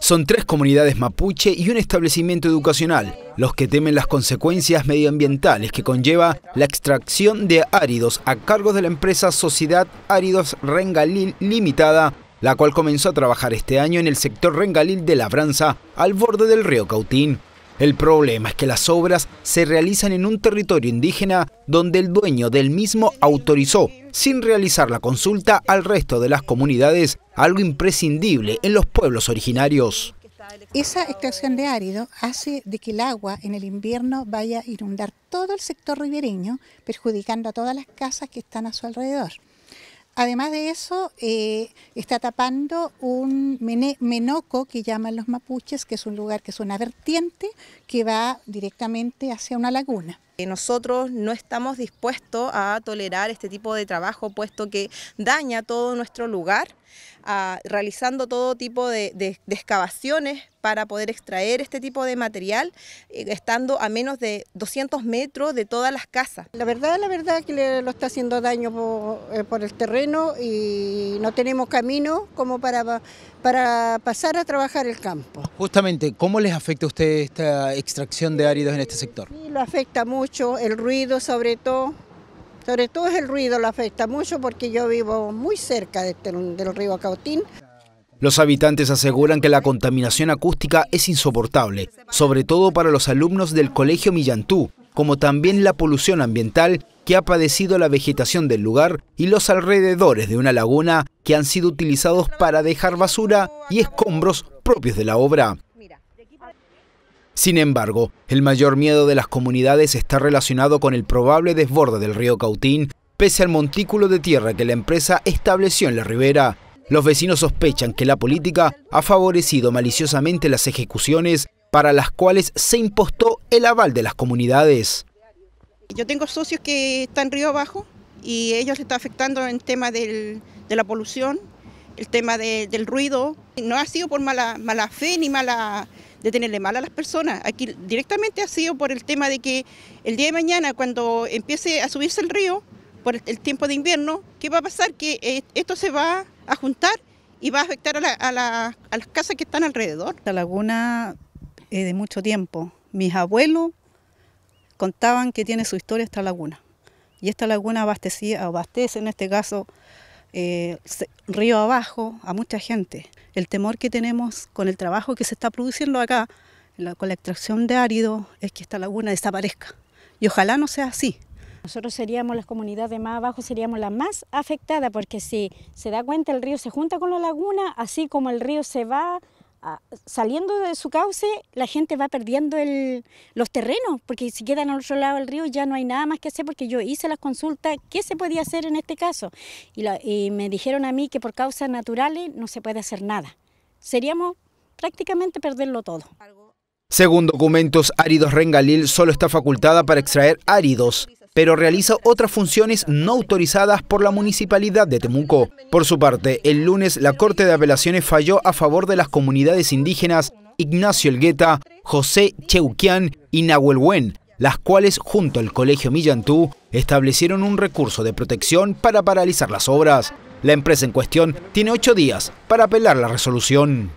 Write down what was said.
Son tres comunidades mapuche y un establecimiento educacional, los que temen las consecuencias medioambientales que conlleva la extracción de áridos a cargo de la empresa Sociedad Áridos Rengalil Limitada, la cual comenzó a trabajar este año en el sector Rengalil de Labranza, al borde del río Cautín. El problema es que las obras se realizan en un territorio indígena donde el dueño del mismo autorizó, sin realizar la consulta al resto de las comunidades, algo imprescindible en los pueblos originarios. Esa extracción de árido hace de que el agua en el invierno vaya a inundar todo el sector ribereño, perjudicando a todas las casas que están a su alrededor. Además de eso, eh, está tapando un menoco que llaman los mapuches, que es un lugar que es una vertiente que va directamente hacia una laguna. Nosotros no estamos dispuestos a tolerar este tipo de trabajo, puesto que daña todo nuestro lugar realizando todo tipo de, excavaciones para poder extraer este tipo de material, eh, estando a menos de 200 metros de todas las casas. La verdad, la verdad que le, lo está haciendo daño eh, por, el terreno y no tenemos camino como para, para pasar a trabajar el campo. Justamente, ¿cómo les afecta a usted esta extracción de áridos en este sector? Sí, lo afecta mucho, el ruido sobre todo sobre todo el ruido lo afecta mucho porque yo vivo muy cerca este, del río Cautín. Los habitantes aseguran que la contaminación acústica es insoportable, sobre todo para los alumnos del Colegio Millantú, como también la polución ambiental que ha padecido la vegetación del lugar y los alrededores de una laguna que han sido utilizados para dejar basura y escombros propios de la obra. Sin embargo, el mayor miedo de las comunidades está relacionado con el probable desborde del río Cautín, pese al montículo de tierra que la empresa estableció en la ribera. Los vecinos sospechan que la política ha favorecido maliciosamente las ejecuciones para las cuales se impostó el aval de las comunidades. Yo tengo socios que están río abajo y ellos les está afectando el tema de la polución, el tema del ruido. No ha sido por mala, mala fe ni mala de tenerle mal a las personas. Aquí directamente ha sido por el tema de que el día de mañana, cuando empiece a subirse el río, por el, tiempo de invierno, ¿qué va a pasar? Que eh, esto se va a juntar y va a afectar a, las casas que están alrededor. La laguna es de mucho tiempo. Mis abuelos contaban que tiene su historia esta laguna. Y esta laguna abastecía, abastece en este caso eh, río abajo a mucha gente. El temor que tenemos con el trabajo que se está produciendo acá, con la extracción de árido, es que esta laguna desaparezca. Y ojalá no sea así. Nosotros seríamos las comunidades de más abajo, seríamos las más afectadas, porque si se da cuenta el río se junta con la laguna, así como el río se va saliendo de su cauce, la gente va perdiendo los terrenos, porque si quedan al otro lado del río ya no hay nada más que hacer, porque yo hice las consultas, ¿qué se podía hacer en este caso? Y, me dijeron a mí que por causas naturales no se puede hacer nada. Seríamos prácticamente perderlo todo. Según documentos, Áridos Rengalil solo está facultada para extraer áridos, pero realiza otras funciones no autorizadas por la Municipalidad de Temuco. Por su parte, el lunes la Corte de Apelaciones falló a favor de las comunidades indígenas Ignacio Elgueta, José Cheuquian y Nahuelhuen, las cuales junto al Colegio Millantú establecieron un recurso de protección para paralizar las obras. La empresa en cuestión tiene ocho días para apelar la resolución.